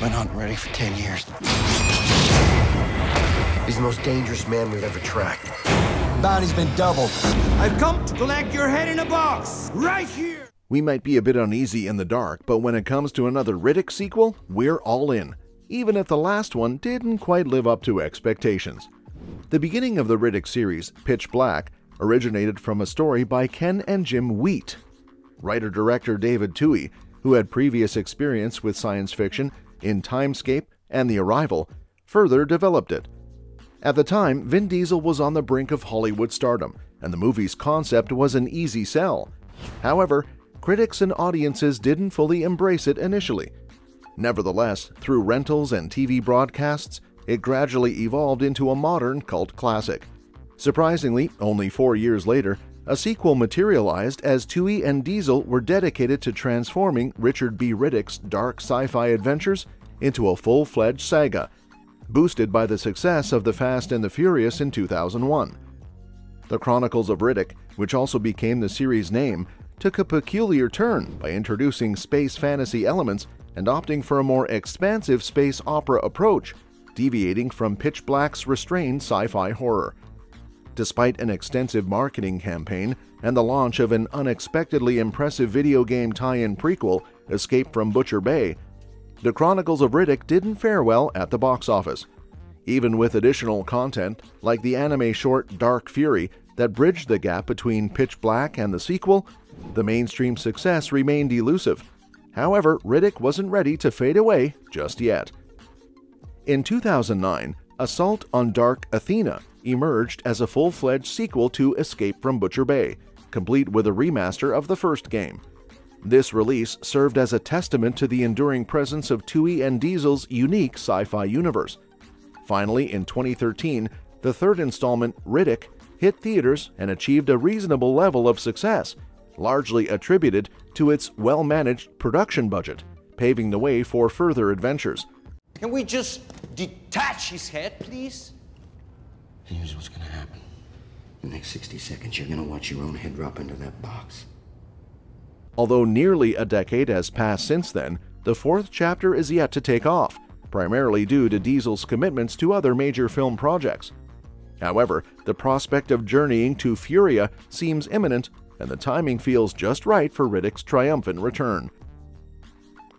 I've been hunting Riddick for 10 years. He's the most dangerous man we've ever tracked. Bounty's been doubled. I've come to collect your head in a box, right here. We might be a bit uneasy in the dark, but when it comes to another Riddick sequel, we're all in, even if the last one didn't quite live up to expectations. The beginning of the Riddick series, Pitch Black, originated from a story by Ken and Jim Wheat. Writer director David Twohy, who had previous experience with science fiction in Timescape and The Arrival, further developed it. At the time, Vin Diesel was on the brink of Hollywood stardom, and the movie's concept was an easy sell. However, critics and audiences didn't fully embrace it initially. Nevertheless, through rentals and TV broadcasts, it gradually evolved into a modern cult classic. Surprisingly, only four years later, a sequel materialized as Twohy and Diesel were dedicated to transforming Richard B. Riddick's dark sci fi adventures into a full fledged saga boosted by the success of The Fast and the Furious in 2001. The Chronicles of Riddick, which also became the series' name, took a peculiar turn by introducing space fantasy elements and opting for a more expansive space opera approach, deviating from Pitch Black's restrained sci fi horror. Despite an extensive marketing campaign and the launch of an unexpectedly impressive video game tie in prequel, Escape from Butcher Bay, the Chronicles of Riddick didn't fare well at the box office. Even with additional content, like the anime short Dark Fury that bridged the gap between Pitch Black and the sequel, the mainstream success remained elusive. However, Riddick wasn't ready to fade away just yet. In 2009, Assault on Dark Athena emerged as a full fledged sequel to Escape from Butcher Bay, complete with a remaster of the first game. This release served as a testament to the enduring presence of Twohy and Diesel's unique sci fi universe. Finally, in 2013, the third installment, Riddick, hit theaters and achieved a reasonable level of success, largely attributed to its well managed production budget, paving the way for further adventures. Can we just detach his head, please? Here's what's gonna happen. In the next 60 seconds, you're gonna watch your own head drop into that box. Although nearly a decade has passed since then, the fourth chapter is yet to take off, primarily due to Diesel's commitments to other major film projects. However, the prospect of journeying to Furya seems imminent, and the timing feels just right for Riddick's triumphant return.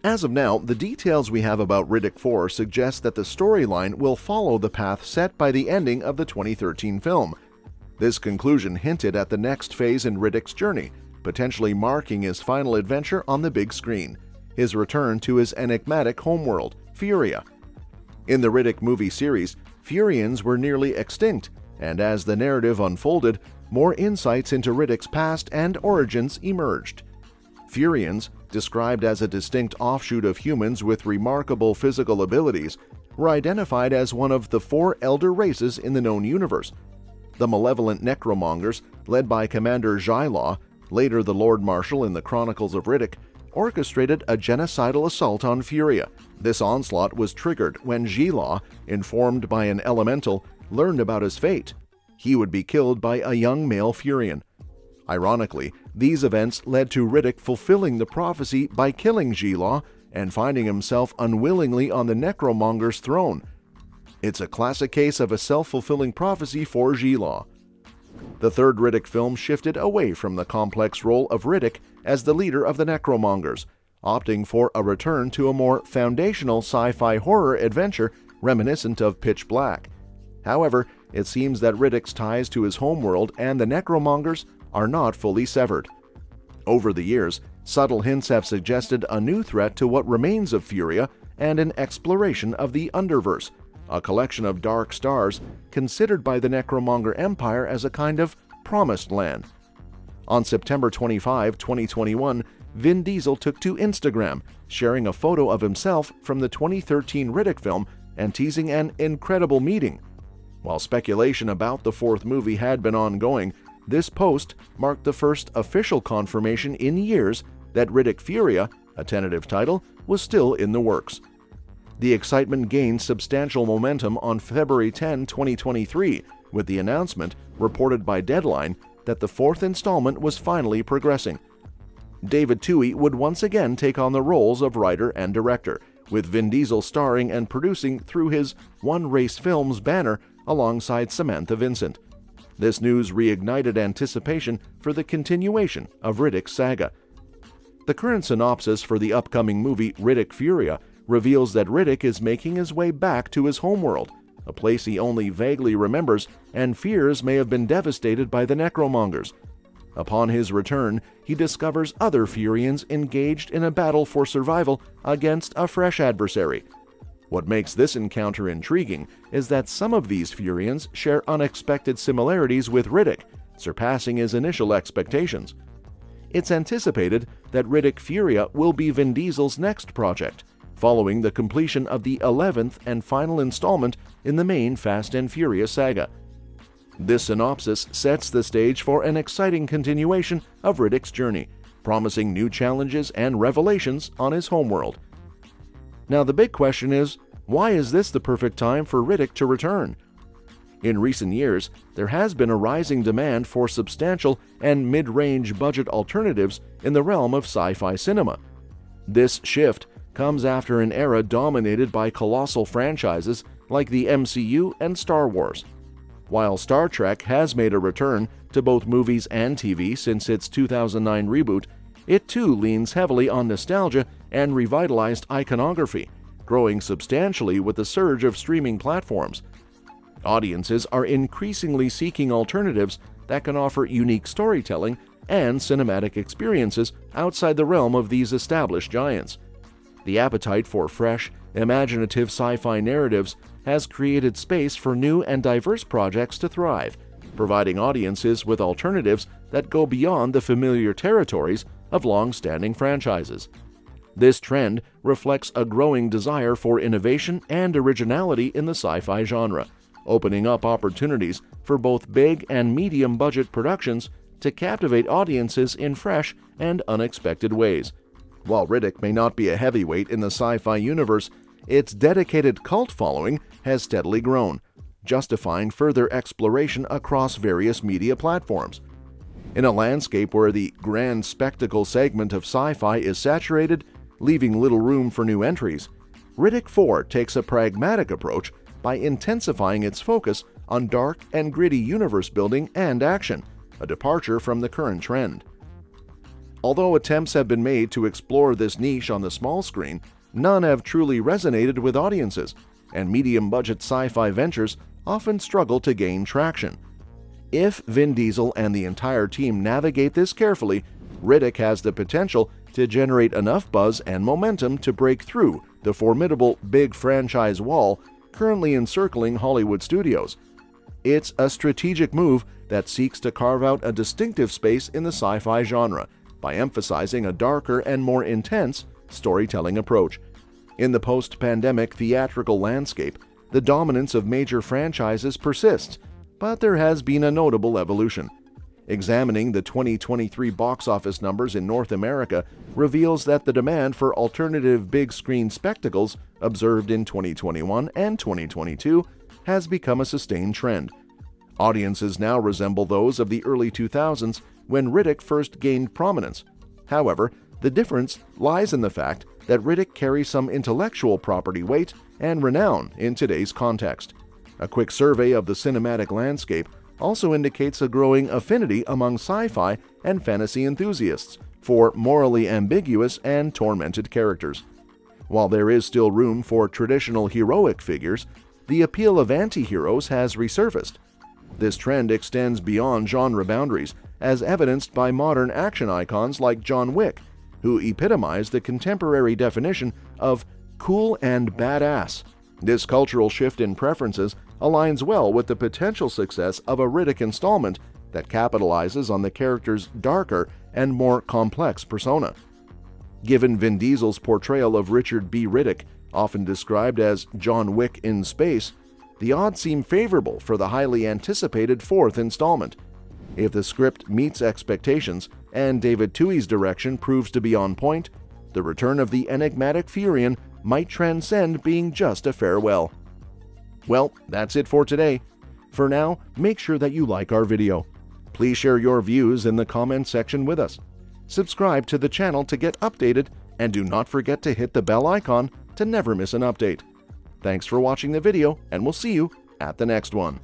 As of now, the details we have about Riddick 4 suggest that the storyline will follow the path set by the ending of the 2013 film. This conclusion hinted at the next phase in Riddick's journey, potentially marking his final adventure on the big screen, his return to his enigmatic homeworld, Furya. In the Riddick movie series, Furians were nearly extinct, and as the narrative unfolded, more insights into Riddick's past and origins emerged. Furians, described as a distinct offshoot of humans with remarkable physical abilities, were identified as one of the four elder races in the known universe. The malevolent necromongers, led by Commander Zhylaw, later the Lord Marshal in the Chronicles of Riddick, orchestrated a genocidal assault on Furya. This onslaught was triggered when Zhylaw, informed by an elemental, learned about his fate. He would be killed by a young male Furian. Ironically, these events led to Riddick fulfilling the prophecy by killing Zhylaw and finding himself unwillingly on the Necromonger's throne. It's a classic case of a self fulfilling prophecy for Zhylaw. The third Riddick film shifted away from the complex role of Riddick as the leader of the Necromongers, opting for a return to a more foundational sci fi horror adventure reminiscent of Pitch Black. However, it seems that Riddick's ties to his homeworld and the Necromongers are not fully severed. Over the years, subtle hints have suggested a new threat to what remains of Furya and an exploration of the Underverse, a collection of dark stars considered by the Necromonger Empire as a kind of promised land. On September 25, 2021, Vin Diesel took to Instagram, sharing a photo of himself from the 2013 Riddick film and teasing an incredible meeting. While speculation about the fourth movie had been ongoing, this post marked the first official confirmation in years that Riddick Furya, a tentative title, was still in the works. The excitement gained substantial momentum on February 10, 2023, with the announcement, reported by Deadline, that the fourth installment was finally progressing. David Twohy would once again take on the roles of writer and director, with Vin Diesel starring and producing through his One Race Films banner alongside Samantha Vincent. This news reignited anticipation for the continuation of Riddick's saga. The current synopsis for the upcoming movie Riddick Furya reveals that Riddick is making his way back to his homeworld, a place he only vaguely remembers and fears may have been devastated by the Necromongers. Upon his return, he discovers other Furians engaged in a battle for survival against a fresh adversary. What makes this encounter intriguing is that some of these Furians share unexpected similarities with Riddick, surpassing his initial expectations. It's anticipated that Riddick Furya will be Vin Diesel's next project, following the completion of the 11th and final installment in the main Fast and Furious saga. This synopsis sets the stage for an exciting continuation of Riddick's journey, promising new challenges and revelations on his homeworld. Now, the big question is why is this the perfect time for Riddick to return? In recent years, there has been a rising demand for substantial and mid range budget alternatives in the realm of sci fi cinema. This shift comes after an era dominated by colossal franchises like the MCU and Star Wars. While Star Trek has made a return to both movies and TV since its 2009 reboot, it too leans heavily on nostalgia and revitalized iconography, growing substantially with the surge of streaming platforms. Audiences are increasingly seeking alternatives that can offer unique storytelling and cinematic experiences outside the realm of these established giants. The appetite for fresh, imaginative sci fi narratives has created space for new and diverse projects to thrive, providing audiences with alternatives that go beyond the familiar territories of long standing franchises. This trend reflects a growing desire for innovation and originality in the sci fi genre, opening up opportunities for both big and medium budget productions to captivate audiences in fresh and unexpected ways. While Riddick may not be a heavyweight in the sci fi universe, its dedicated cult following has steadily grown, justifying further exploration across various media platforms. In a landscape where the grand spectacle segment of sci fi is saturated, leaving little room for new entries, Riddick 4 takes a pragmatic approach by intensifying its focus on dark and gritty universe building and action, a departure from the current trend. Although attempts have been made to explore this niche on the small screen, none have truly resonated with audiences, and medium budget sci fi ventures often struggle to gain traction. If Vin Diesel and the entire team navigate this carefully, Riddick has the potential to generate enough buzz and momentum to break through the formidable big franchise wall currently encircling Hollywood studios. It's a strategic move that seeks to carve out a distinctive space in the sci fi genre by emphasizing a darker and more intense storytelling approach. In the post pandemic theatrical landscape, the dominance of major franchises persists, but there has been a notable evolution. Examining the 2023 box office numbers in North America reveals that the demand for alternative big screen spectacles observed in 2021 and 2022 has become a sustained trend. Audiences now resemble those of the early 2000s when Riddick first gained prominence. However, the difference lies in the fact that Riddick carries some intellectual property weight and renown in today's context. A quick survey of the cinematic landscape also indicates a growing affinity among sci fi and fantasy enthusiasts for morally ambiguous and tormented characters. While there is still room for traditional heroic figures, the appeal of anti heroes has resurfaced. This trend extends beyond genre boundaries, as evidenced by modern action icons like John Wick, who epitomize the contemporary definition of cool and badass. This cultural shift in preferences aligns well with the potential success of a Riddick installment that capitalizes on the character's darker and more complex persona. Given Vin Diesel's portrayal of Richard B. Riddick, often described as John Wick in space, the odds seem favorable for the highly anticipated fourth installment. If the script meets expectations and David Twohy's direction proves to be on point, the return of the enigmatic Furian might transcend being just a farewell. Well, that's it for today. For now, make sure that you like our video. Please share your views in the comment section with us. Subscribe to the channel to get updated and do not forget to hit the bell icon to never miss an update. Thanks for watching the video, and we'll see you at the next one.